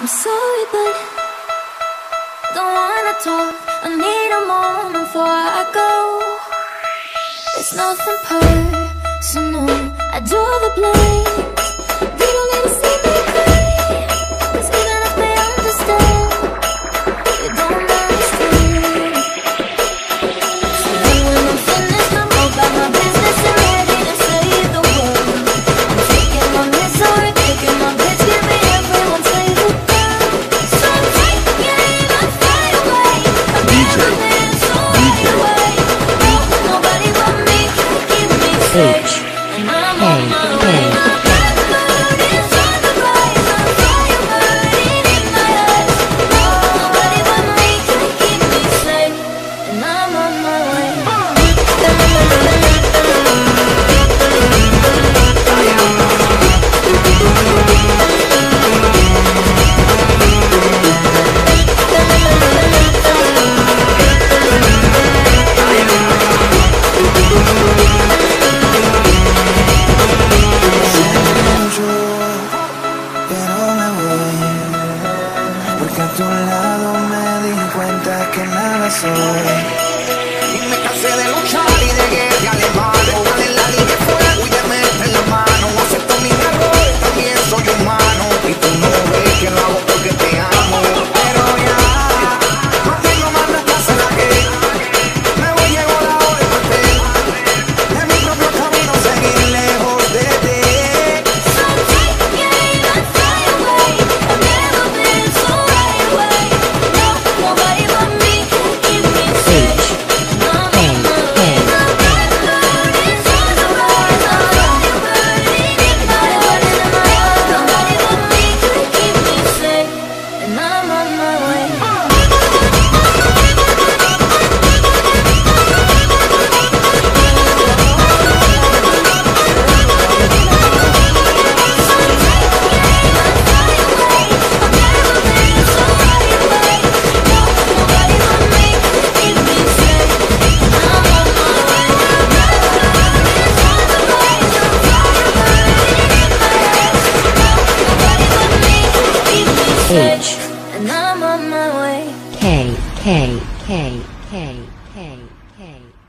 I'm sorry, but don't wanna talk. I need a moment before I go. It's nothing personal. I do the blame. sleep. tu lado me di cuenta que nada soy. Y me cansé de luchar. K K K K K